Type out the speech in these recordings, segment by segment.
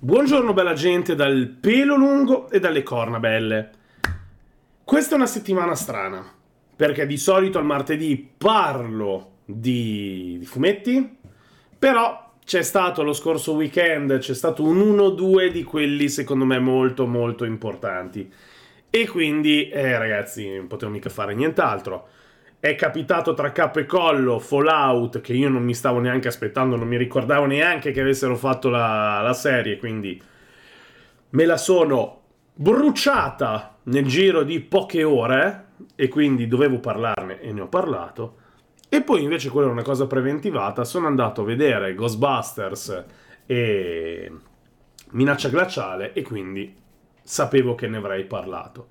Buongiorno bella gente dal pelo lungo e dalle corna belle. Questa è una settimana strana, perché di solito al martedì parlo di, di fumetti, però c'è stato lo scorso weekend, c'è stato un 1-2 di quelli secondo me molto molto importanti. E quindi, eh, ragazzi, non potevo mica fare nient'altro. È capitato tra capo e collo Fallout, che io non mi stavo neanche aspettando, non mi ricordavo neanche che avessero fatto la, la serie, quindi me la sono bruciata nel giro di poche ore e quindi dovevo parlarne e ne ho parlato. E poi invece quella è una cosa preventivata, sono andato a vedere Ghostbusters e Minaccia Glaciale e quindi sapevo che ne avrei parlato.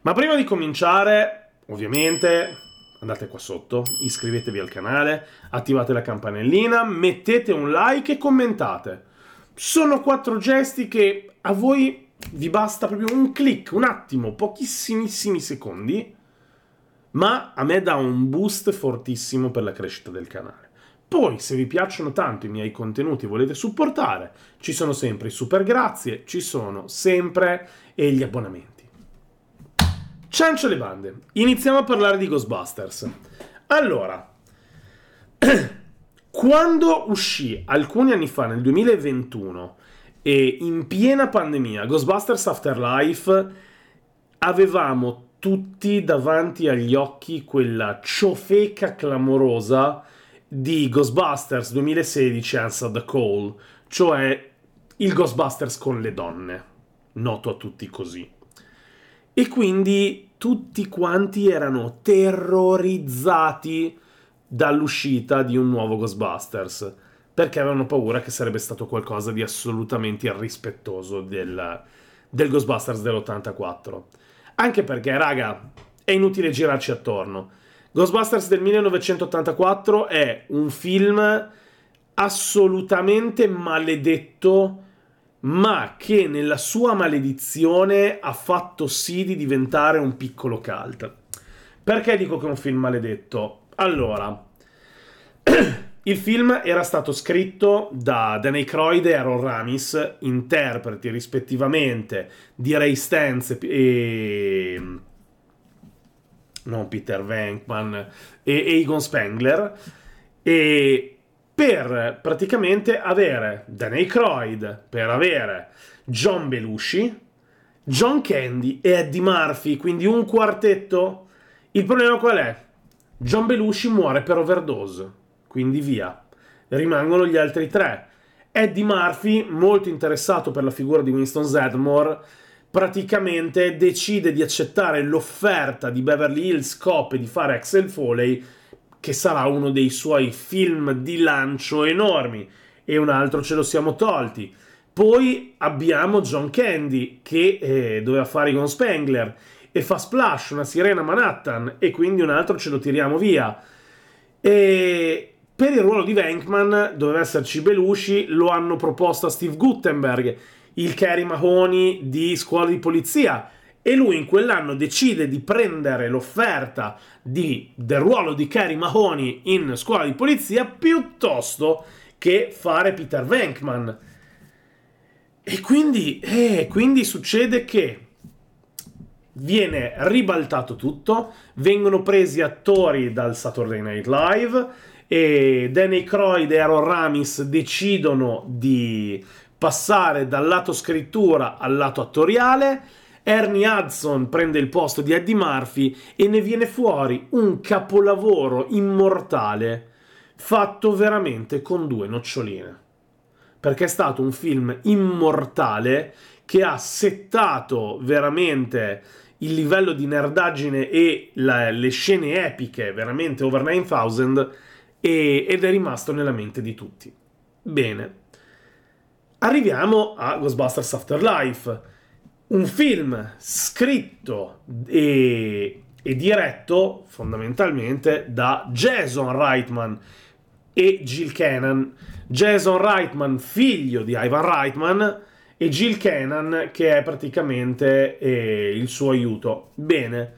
Ma prima di cominciare, ovviamente, andate qua sotto, iscrivetevi al canale, attivate la campanellina, mettete un like e commentate. Sono quattro gesti che a voi vi basta proprio un clic, un attimo, pochissimissimi secondi, ma a me dà un boost fortissimo per la crescita del canale. Poi, se vi piacciono tanto i miei contenuti e volete supportare, ci sono sempre i super grazie, ci sono sempre e gli abbonamenti. Ciancio le bande. Iniziamo a parlare di Ghostbusters. Allora, quando uscì alcuni anni fa, nel 2021, e in piena pandemia, Ghostbusters Afterlife, avevamo tutti davanti agli occhi quella ciofeca clamorosa di Ghostbusters 2016 Answer the Call, cioè il Ghostbusters con le donne, noto a tutti così. E quindi tutti quanti erano terrorizzati dall'uscita di un nuovo Ghostbusters perché avevano paura che sarebbe stato qualcosa di assolutamente irrispettoso del, del Ghostbusters dell'84. Anche perché, raga, è inutile girarci attorno. Ghostbusters del 1984 è un film assolutamente maledetto ma che nella sua maledizione ha fatto sì di diventare un piccolo cult. Perché dico che è un film maledetto? Allora, il film era stato scritto da Dan Aykroyd e Aaron Ramis, interpreti rispettivamente di Ray Stantz e... non Peter Venkman e Egon Spengler e per praticamente avere Dan Aykroyd, per avere John Belushi, John Candy e Eddie Murphy, quindi un quartetto. Il problema qual è? John Belushi muore per overdose, quindi via. Rimangono gli altri tre. Eddie Murphy, molto interessato per la figura di Winston Zedmore, praticamente decide di accettare l'offerta di Beverly Hills Cop di fare Axel Foley che sarà uno dei suoi film di lancio enormi, e un altro ce lo siamo tolti. Poi abbiamo John Candy, che eh, doveva fare con Spengler, e fa Splash, una sirena Manhattan, e quindi un altro ce lo tiriamo via. E per il ruolo di Venkman doveva esserci Belushi, lo hanno proposto a Steve Guttenberg, il Kerry Mahoney di Scuola di Polizia, e lui in quell'anno decide di prendere l'offerta di, del ruolo di Carrie Mahoney in scuola di polizia piuttosto che fare Peter Venkman. E quindi, eh, quindi succede che viene ribaltato tutto, vengono presi attori dal Saturday Night Live e Danny Croyd e Aaron Ramis decidono di passare dal lato scrittura al lato attoriale Ernie Hudson prende il posto di Eddie Murphy e ne viene fuori un capolavoro immortale fatto veramente con due noccioline. Perché è stato un film immortale che ha settato veramente il livello di nerdaggine e la, le scene epiche veramente over 9000 e, ed è rimasto nella mente di tutti. Bene, arriviamo a Ghostbusters Afterlife un film scritto e, e diretto fondamentalmente da Jason Reitman e Jill Cannon. Jason Reitman, figlio di Ivan Reitman, e Jill Cannon, che è praticamente eh, il suo aiuto. Bene,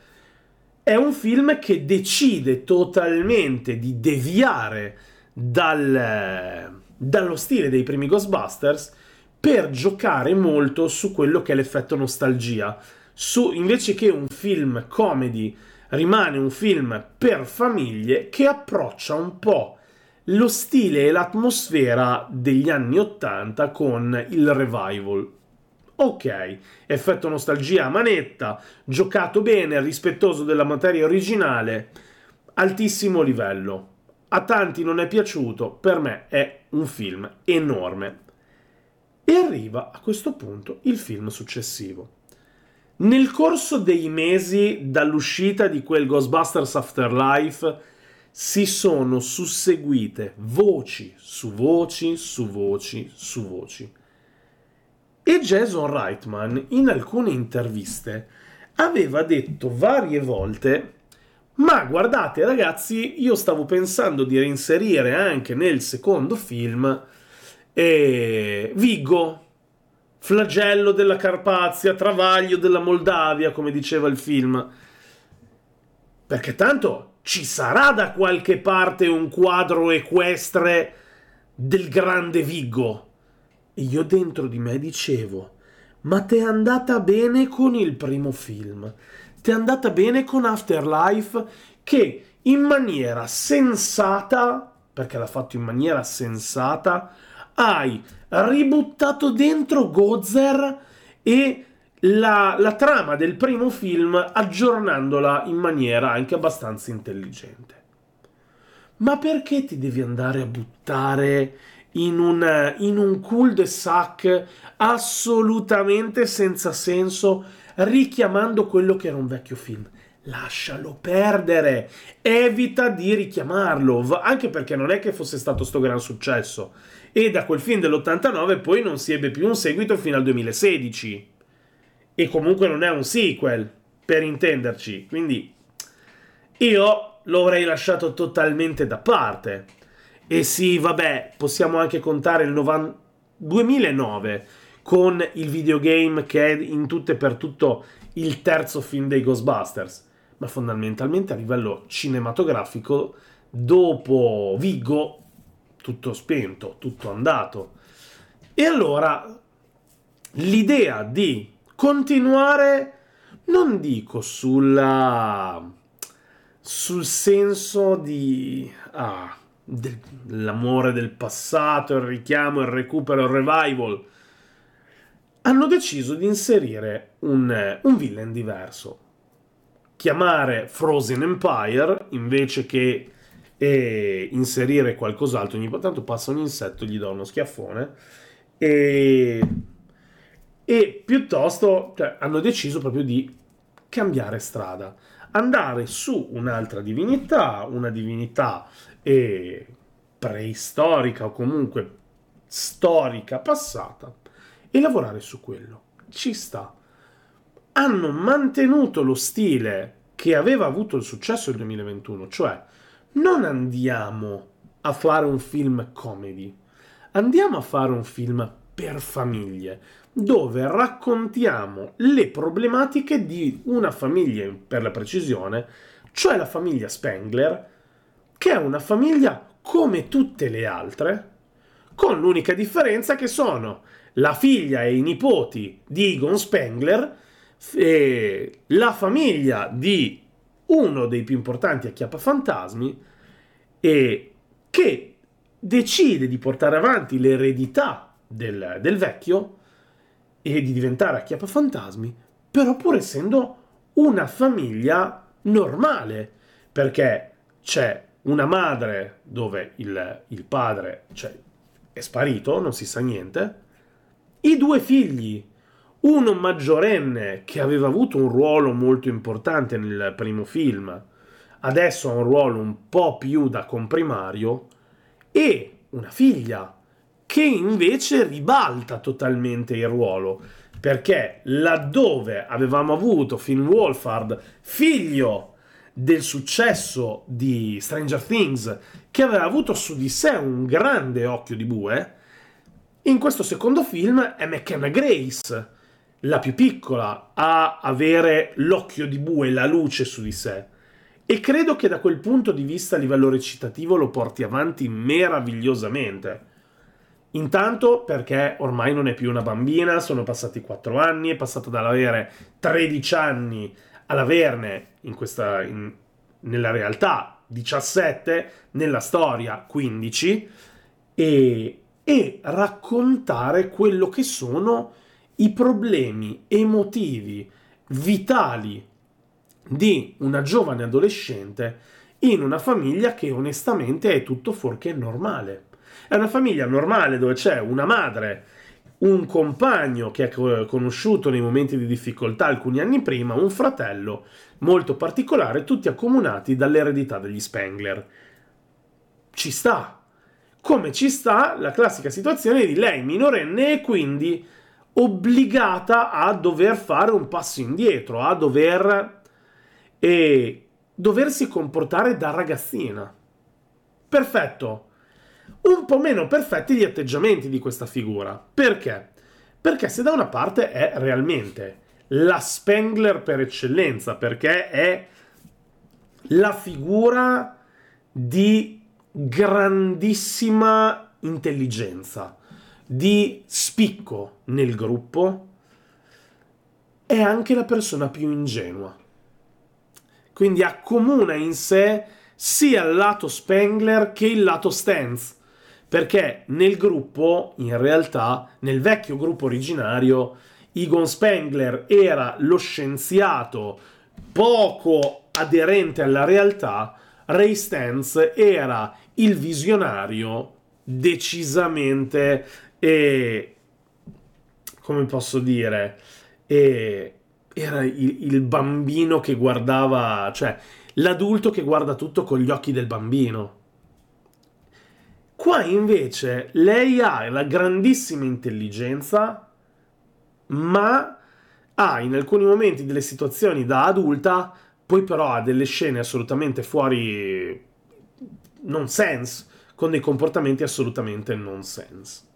è un film che decide totalmente di deviare dal, dallo stile dei primi Ghostbusters per giocare molto su quello che è l'effetto nostalgia. Su, invece che un film comedy, rimane un film per famiglie che approccia un po' lo stile e l'atmosfera degli anni 80 con il revival. Ok, effetto nostalgia a manetta, giocato bene, rispettoso della materia originale, altissimo livello. A tanti non è piaciuto, per me è un film enorme. E arriva a questo punto il film successivo. Nel corso dei mesi dall'uscita di quel Ghostbusters Afterlife si sono susseguite voci su voci su voci su voci. E Jason Reitman in alcune interviste aveva detto varie volte ma guardate ragazzi, io stavo pensando di reinserire anche nel secondo film eh, Vigo, flagello della Carpazia, travaglio della Moldavia, come diceva il film. Perché tanto ci sarà da qualche parte un quadro equestre del grande Vigo. E io dentro di me dicevo, ma t'è andata bene con il primo film ti è andata bene con Afterlife che in maniera sensata, perché l'ha fatto in maniera sensata, hai ributtato dentro Gozer e la, la, trama del primo film aggiornandola in maniera anche abbastanza intelligente. Ma perché ti devi andare a buttare in un, in un cul-de-sac assolutamente senza senso richiamando quello che era un vecchio film. Lascialo perdere, evita di richiamarlo, anche perché non è che fosse stato sto gran successo. E da quel film dell'89 poi non si ebbe più un seguito fino al 2016. E comunque non è un sequel, per intenderci. Quindi io lo avrei lasciato totalmente da parte. E sì, vabbè, possiamo anche contare il 90... 2009 con il videogame che è in tutto e per tutto il terzo film dei Ghostbusters, ma fondamentalmente a livello cinematografico, dopo Vigo, tutto spento, tutto andato. E allora l'idea di continuare, non dico sulla sul senso di ah, dell'amore del passato, il richiamo, il recupero, il revival, hanno deciso di inserire un, un villain diverso. Chiamare Frozen Empire invece che eh, inserire qualcos'altro. Ogni tanto passa un insetto, gli do uno schiaffone. E, e piuttosto cioè, hanno deciso proprio di cambiare strada, andare su un'altra divinità, una divinità eh, preistorica o comunque storica passata e lavorare su quello. Ci sta. Hanno mantenuto lo stile che aveva avuto il successo del 2021, cioè non andiamo a fare un film comedy, andiamo a fare un film per famiglie, dove raccontiamo le problematiche di una famiglia, per la precisione, cioè la famiglia Spengler, che è una famiglia come tutte le altre, con l'unica differenza che sono la figlia e i nipoti di Egon Spengler, e la famiglia di uno dei più importanti acchiappafantasmi, e che decide di portare avanti l'eredità del, del vecchio e di diventare acchiappafantasmi, però pur essendo una famiglia normale, perché c'è una madre dove il, il padre cioè, è sparito, non si sa niente, i due figli, uno maggiorenne che aveva avuto un ruolo molto importante nel primo film, adesso ha un ruolo un po' più da comprimario, e una figlia che invece ribalta totalmente il ruolo, perché laddove avevamo avuto Finn Wolfhard, figlio del successo di Stranger Things, che aveva avuto su di sé un grande occhio di bue, in questo secondo film è McKenna Grace, la più piccola, a avere l'occhio di bue, la luce su di sé. E credo che da quel punto di vista a livello recitativo lo porti avanti meravigliosamente. Intanto perché ormai non è più una bambina, sono passati 4 anni, è passato dall'avere 13 anni all'averne in questa, in, nella realtà 17, nella storia 15, e, e raccontare quello che sono i problemi emotivi, vitali di una giovane adolescente in una famiglia che onestamente è tutto fuorché normale. È una famiglia normale dove c'è una madre, un compagno che ha conosciuto nei momenti di difficoltà alcuni anni prima, un fratello molto particolare, tutti accomunati dall'eredità degli Spengler. Ci sta. Come ci sta la classica situazione di lei minorenne e quindi obbligata a dover fare un passo indietro, a dover e doversi comportare da ragazzina. Perfetto. Un po' meno perfetti gli atteggiamenti di questa figura. Perché? Perché se da una parte è realmente la Spengler per eccellenza, perché è la figura di grandissima intelligenza, di spicco nel gruppo, è anche la persona più ingenua. Quindi accomuna in sé sia il lato Spengler che il lato Stans. Perché nel gruppo, in realtà, nel vecchio gruppo originario, Egon Spengler era lo scienziato poco aderente alla realtà, Ray Stans era il visionario decisamente e come posso dire e era il, il bambino che guardava cioè l'adulto che guarda tutto con gli occhi del bambino. Qua invece lei ha la grandissima intelligenza ma ha in alcuni momenti delle situazioni da adulta poi però ha delle scene assolutamente fuori non sense con dei comportamenti assolutamente non sense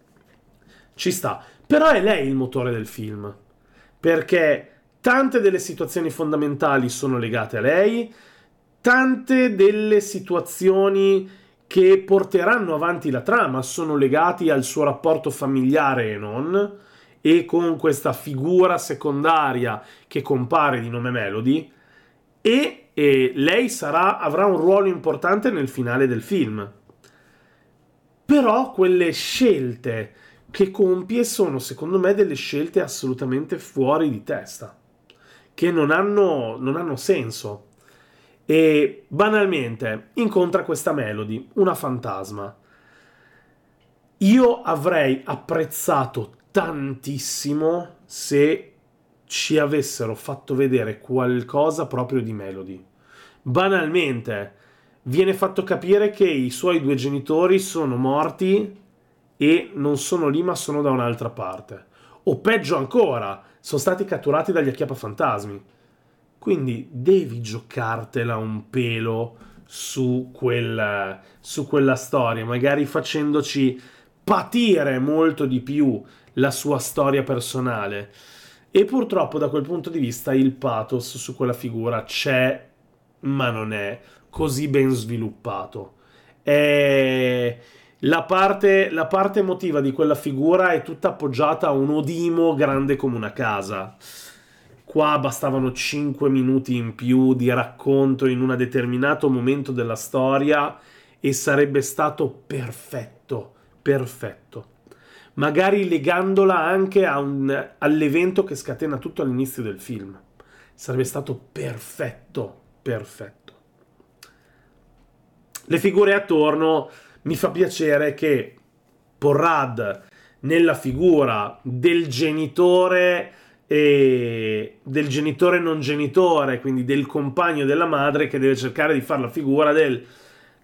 ci sta. Però è lei il motore del film. Perché tante delle situazioni fondamentali sono legate a lei, tante delle situazioni che porteranno avanti la trama sono legati al suo rapporto familiare e non, e con questa figura secondaria che compare di nome Melody, e, e lei sarà, avrà un ruolo importante nel finale del film. Però quelle scelte che compie sono secondo me delle scelte assolutamente fuori di testa, che non hanno, non hanno senso. E banalmente incontra questa Melody, una fantasma. Io avrei apprezzato tantissimo se ci avessero fatto vedere qualcosa proprio di Melody. Banalmente, viene fatto capire che i suoi due genitori sono morti e non sono lì ma sono da un'altra parte. O peggio ancora, sono stati catturati dagli acchiappafantasmi. Quindi devi giocartela un pelo su, quel, su quella storia, magari facendoci patire molto di più la sua storia personale. E purtroppo da quel punto di vista il pathos su quella figura c'è, ma non è così ben sviluppato. È la parte, la parte emotiva di quella figura è tutta appoggiata a un Odimo grande come una casa. Qua bastavano 5 minuti in più di racconto in un determinato momento della storia e sarebbe stato perfetto, perfetto. Magari legandola anche un, all'evento che scatena tutto all'inizio del film. Sarebbe stato perfetto, perfetto. Le figure attorno mi fa piacere che Porrad nella figura del genitore e del genitore non genitore, quindi del compagno della madre che deve cercare di fare la figura del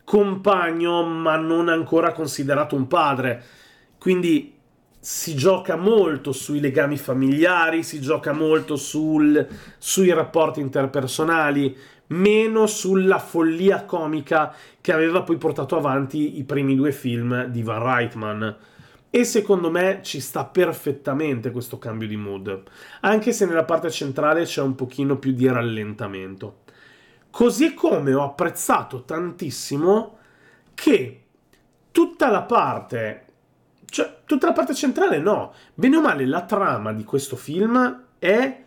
compagno ma non ancora considerato un padre. Quindi si gioca molto sui legami familiari, si gioca molto sul, sui rapporti interpersonali, meno sulla follia comica che aveva poi portato avanti i primi due film di Van Reitman. E secondo me ci sta perfettamente questo cambio di mood, anche se nella parte centrale c'è un pochino più di rallentamento. Così come ho apprezzato tantissimo che tutta la parte Cioè, tutta la parte centrale no. Bene o male, la trama di questo film è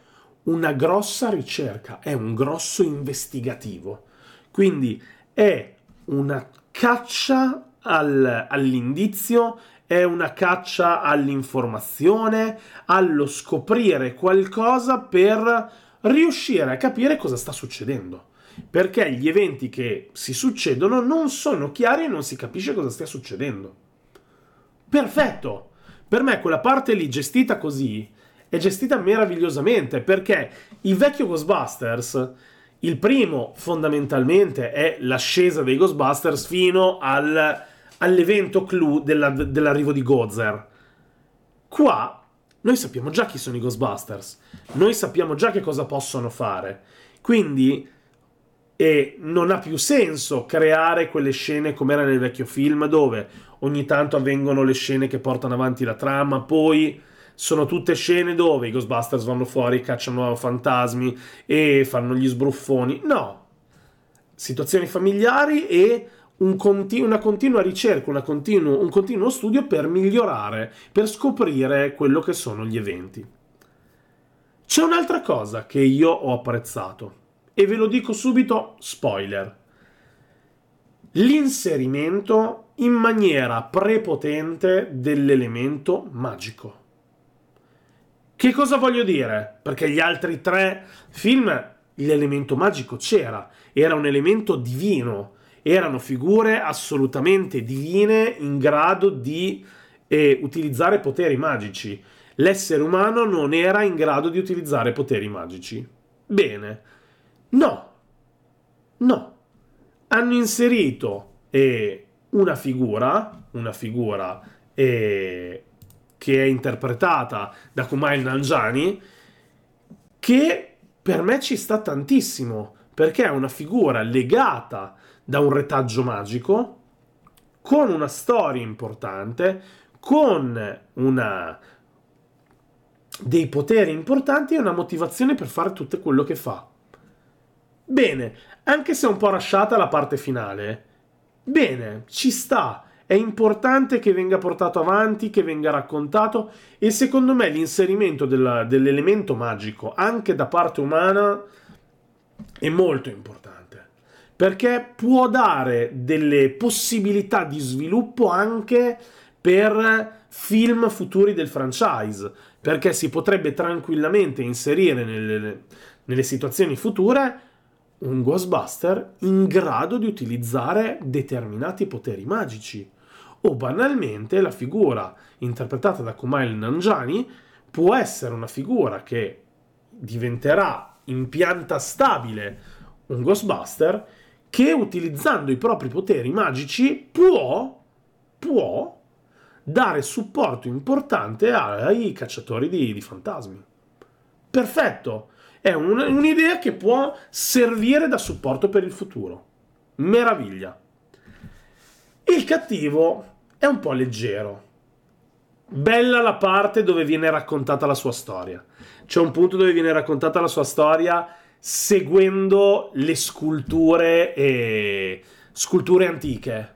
una grossa ricerca, è un grosso investigativo. Quindi è una caccia al, all'indizio, è una caccia all'informazione, allo scoprire qualcosa per riuscire a capire cosa sta succedendo. Perché gli eventi che si succedono non sono chiari e non si capisce cosa stia succedendo. Perfetto! Per me quella parte lì gestita così è gestita meravigliosamente perché il vecchio Ghostbusters, il primo fondamentalmente è l'ascesa dei Ghostbusters fino al, all'evento clou della, dell'arrivo di Gozer. Qua noi sappiamo già chi sono i Ghostbusters, noi sappiamo già che cosa possono fare, quindi e non ha più senso creare quelle scene come era nel vecchio film dove ogni tanto avvengono le scene che portano avanti la trama, poi sono tutte scene dove i Ghostbusters vanno fuori, cacciano fantasmi e fanno gli sbruffoni. No. Situazioni familiari e un continu- una continua ricerca, una continu- un continuo studio per migliorare, per scoprire quello che sono gli eventi. C'è un'altra cosa che io ho apprezzato e ve lo dico subito, spoiler. L'inserimento in maniera prepotente dell'elemento magico. Che cosa voglio dire? Perché gli altri tre film l'elemento magico c'era, era un elemento divino, erano figure assolutamente divine in grado di eh, utilizzare poteri magici. L'essere umano non era in grado di utilizzare poteri magici. Bene, no, no. Hanno inserito eh, una figura, una figura eh, che è interpretata da Kumail Nanjani, che per me ci sta tantissimo, perché è una figura legata da un retaggio magico, con una storia importante, con una dei poteri importanti e una motivazione per fare tutto quello che fa. Bene, anche se è un po' rasciata la parte finale, bene, ci sta è importante che venga portato avanti, che venga raccontato e secondo me l'inserimento della, dell'elemento magico anche da parte umana è molto importante perché può dare delle possibilità di sviluppo anche per film futuri del franchise perché si potrebbe tranquillamente inserire nelle, nelle situazioni future un Ghostbuster in grado di utilizzare determinati poteri magici o banalmente la figura interpretata da Kumail Nanjiani può essere una figura che diventerà in pianta stabile un Ghostbuster che utilizzando i propri poteri magici può, può dare supporto importante ai cacciatori di, di fantasmi. Perfetto, è un, un'idea che può servire da supporto per il futuro. Meraviglia. Il cattivo è un po' leggero. Bella la parte dove viene raccontata la sua storia. C'è un punto dove viene raccontata la sua storia seguendo le sculture e sculture antiche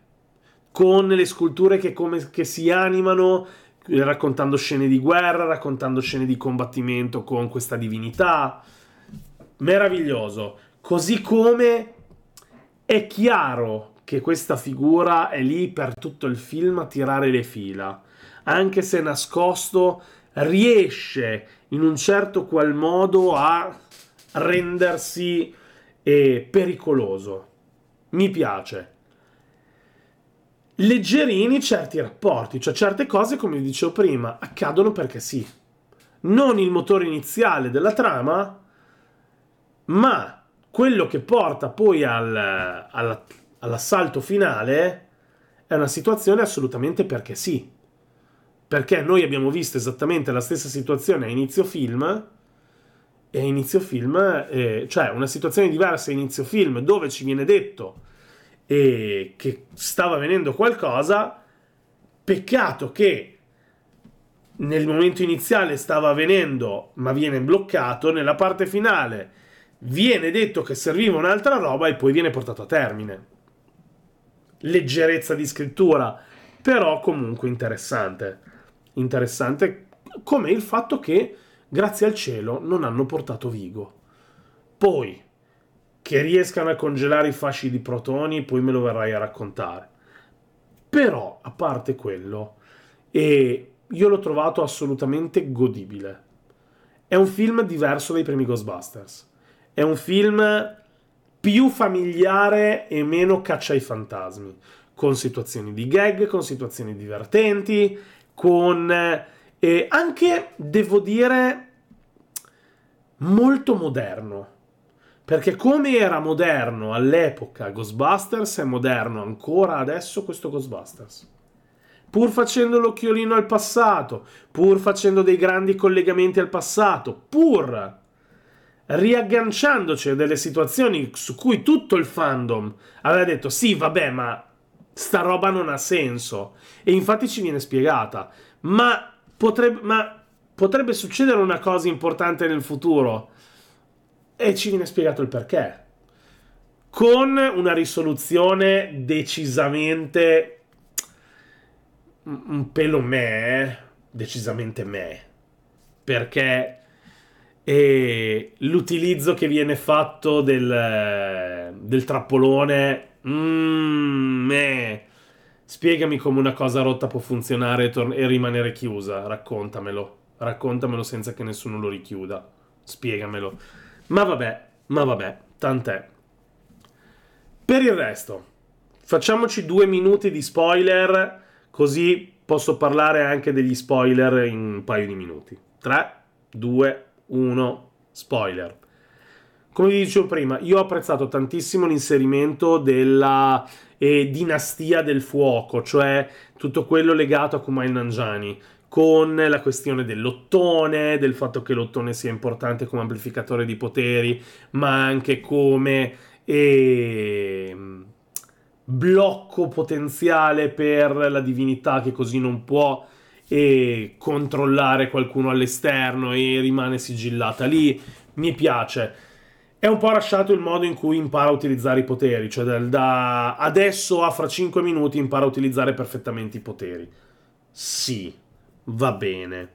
con le sculture che, come, che si animano raccontando scene di guerra, raccontando scene di combattimento con questa divinità. Meraviglioso. Così come è chiaro che questa figura è lì per tutto il film a tirare le fila. Anche se nascosto, riesce in un certo qual modo a rendersi eh, pericoloso. Mi piace. Leggerini certi rapporti, cioè certe cose, come dicevo prima, accadono perché sì. Non il motore iniziale della trama, ma quello che porta poi al, alla all'assalto finale è una situazione assolutamente perché sì. Perché noi abbiamo visto esattamente la stessa situazione a inizio film e a inizio film, eh, cioè una situazione diversa a inizio film dove ci viene detto eh, che stava avvenendo qualcosa, peccato che nel momento iniziale stava avvenendo ma viene bloccato, nella parte finale viene detto che serviva un'altra roba e poi viene portato a termine leggerezza di scrittura però comunque interessante. Interessante come il fatto che, grazie al cielo, non hanno portato Vigo. Poi, che riescano a congelare i fasci di protoni, poi me lo verrai a raccontare. Però, a parte quello, e io l'ho trovato assolutamente godibile. È un film diverso dai primi Ghostbusters. È un film più familiare e meno caccia ai fantasmi, con situazioni di gag, con situazioni divertenti, con eh, anche, devo dire, molto moderno. Perché come era moderno all'epoca Ghostbusters, è moderno ancora adesso questo Ghostbusters. Pur facendo l'occhiolino al passato, pur facendo dei grandi collegamenti al passato, pur riagganciandoci a delle situazioni su cui tutto il fandom aveva detto sì, vabbè, ma sta roba non ha senso. E infatti ci viene spiegata. Ma potrebbe, ma potrebbe succedere una cosa importante nel futuro. E ci viene spiegato il perché. Con una risoluzione decisamente un pelo me, decisamente me. Perché e l'utilizzo che viene fatto del, del trappolone mm, eh. spiegami come una cosa rotta può funzionare e, tor- e rimanere chiusa raccontamelo raccontamelo senza che nessuno lo richiuda spiegamelo ma vabbè ma vabbè tant'è per il resto facciamoci due minuti di spoiler così posso parlare anche degli spoiler in un paio di minuti 3 2 1. Spoiler. Come vi dicevo prima, io ho apprezzato tantissimo l'inserimento della eh, dinastia del fuoco, cioè tutto quello legato a Kumail Nanjani, con la questione dell'ottone, del fatto che l'ottone sia importante come amplificatore di poteri, ma anche come eh, blocco potenziale per la divinità che così non può e controllare qualcuno all'esterno e rimane sigillata lì. Mi piace. È un po' lasciato il modo in cui impara a utilizzare i poteri, cioè da, da adesso a fra 5 minuti impara a utilizzare perfettamente i poteri. Sì, va bene.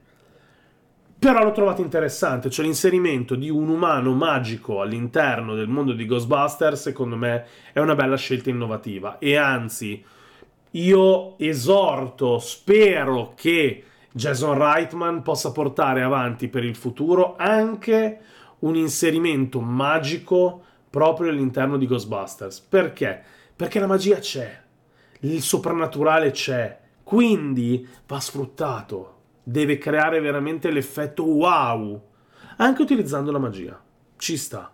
Però l'ho trovato interessante, cioè l'inserimento di un umano magico all'interno del mondo di Ghostbusters, secondo me è una bella scelta innovativa e anzi io esorto, spero che Jason Reitman possa portare avanti per il futuro anche un inserimento magico proprio all'interno di Ghostbusters. Perché? Perché la magia c'è, il soprannaturale c'è, quindi va sfruttato. Deve creare veramente l'effetto wow, anche utilizzando la magia. Ci sta.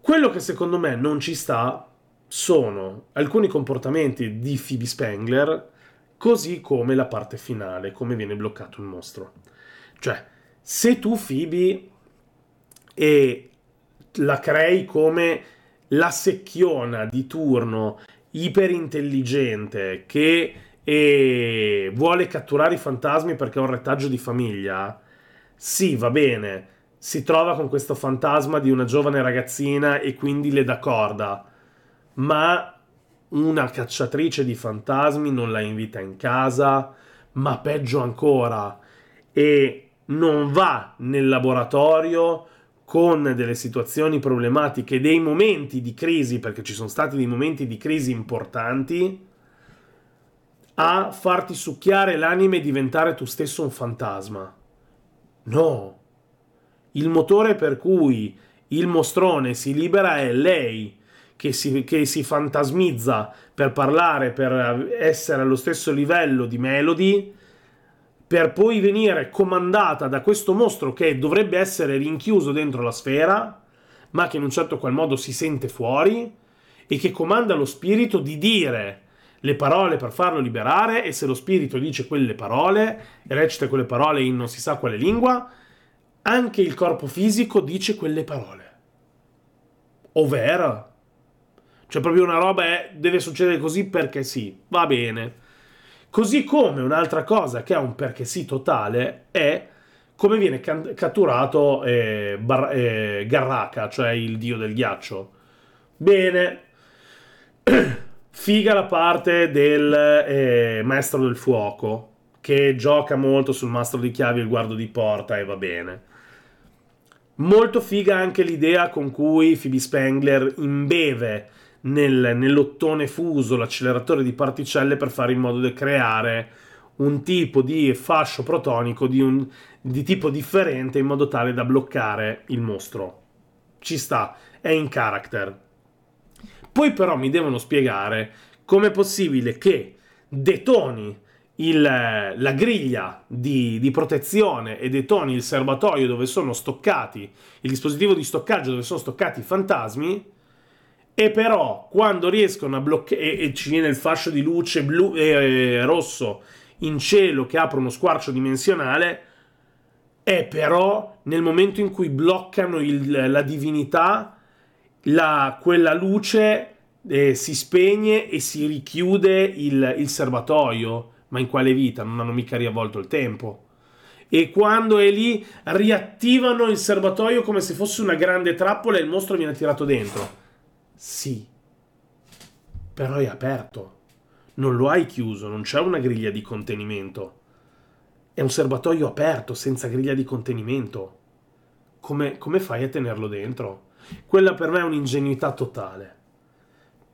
Quello che secondo me non ci sta sono alcuni comportamenti di Phoebe Spengler, così come la parte finale, come viene bloccato il mostro. Cioè, se tu Phoebe e la crei come la secchiona di turno iperintelligente che e vuole catturare i fantasmi perché è un retaggio di famiglia, sì, va bene, si trova con questo fantasma di una giovane ragazzina e quindi le dà corda ma una cacciatrice di fantasmi non la invita in casa, ma peggio ancora, e non va nel laboratorio con delle situazioni problematiche, dei momenti di crisi, perché ci sono stati dei momenti di crisi importanti, a farti succhiare l'anima e diventare tu stesso un fantasma. No. Il motore per cui il mostrone si libera è lei che si, che si fantasmizza per parlare, per essere allo stesso livello di Melody, per poi venire comandata da questo mostro che dovrebbe essere rinchiuso dentro la sfera, ma che in un certo qual modo si sente fuori, e che comanda lo spirito di dire le parole per farlo liberare, e se lo spirito dice quelle parole, e recita quelle parole in non si sa quale lingua, anche il corpo fisico dice quelle parole. Ovvero cioè, proprio una roba è deve succedere così perché sì, va bene. Così come un'altra cosa che ha un perché sì totale è come viene can- catturato eh, Bar- eh, Garraka, cioè il dio del ghiaccio. Bene, Figa la parte del eh, maestro del fuoco, che gioca molto sul mastro di chiavi e il guardo di porta e va bene. Molto figa anche l'idea con cui Phoebe Spengler imbeve nel, nell'ottone fuso l'acceleratore di particelle per fare in modo di creare un tipo di fascio protonico di, un, di tipo differente in modo tale da bloccare il mostro. Ci sta, è in character. Poi però mi devono spiegare com'è possibile che detoni il, la griglia di, di, protezione e detoni il serbatoio dove sono stoccati, il dispositivo di stoccaggio dove sono stoccati i fantasmi, e però quando riescono a bloccare, e, e, ci viene il fascio di luce blu, eh, rosso in cielo che apre uno squarcio dimensionale, è però nel momento in cui bloccano il, la divinità, la, quella luce eh, si spegne e si richiude il, il serbatoio ma in quale vita? Non hanno mica riavvolto il tempo. E quando è lì riattivano il serbatoio come se fosse una grande trappola e il mostro viene tirato dentro. Sì, però è aperto. Non lo hai chiuso, non c'è una griglia di contenimento. È un serbatoio aperto, senza griglia di contenimento. Come, come fai a tenerlo dentro? Quella per me è un'ingenuità totale.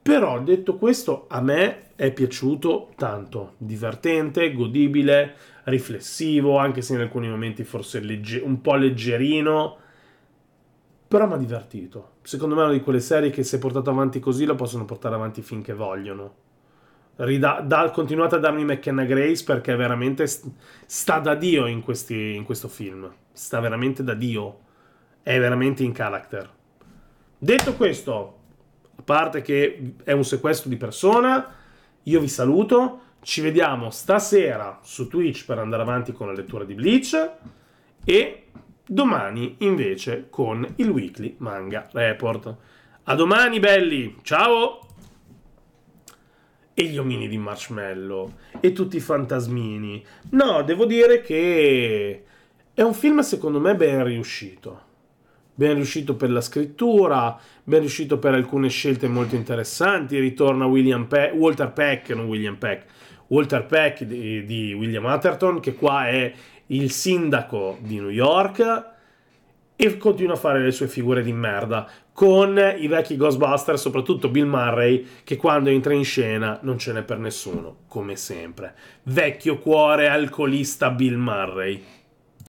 Però detto questo, a me è piaciuto tanto, divertente, godibile, riflessivo, anche se in alcuni momenti forse legge- un po' leggerino, però mi ha divertito. Secondo me è una di quelle serie che se portato avanti così la possono portare avanti finché vogliono. Rida- da- continuate a darmi McKenna Grace perché veramente st- sta da Dio in, questi, in questo film. Sta veramente da Dio. È veramente in character. Detto questo, a parte che è un sequestro di persona, io vi saluto. Ci vediamo stasera su Twitch per andare avanti con la lettura di Bleach e domani invece con il Weekly Manga Report. A domani belli, ciao! E gli omini di marshmallow e tutti i fantasmini. No, devo dire che è un film secondo me ben riuscito ben riuscito per la scrittura, ben riuscito per alcune scelte molto interessanti. Ritorna Pe- Walter Peck, non William Peck, Walter Peck di, di, William Atherton, che qua è il sindaco di New York e continua a fare le sue figure di merda con i vecchi Ghostbusters, soprattutto Bill Murray, che quando entra in scena non ce n'è per nessuno, come sempre. Vecchio cuore alcolista Bill Murray.